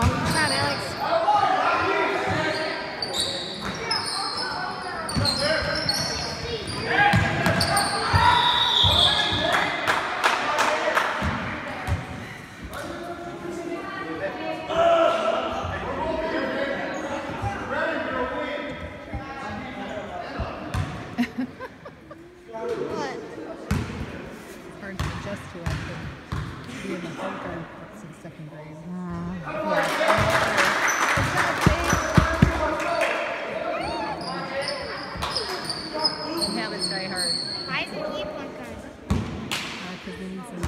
ball. Come on, Alex. Hard to adjust to, be in the bunker since second grade. Uh, yeah. Hard. Why is it keep on going? Uh,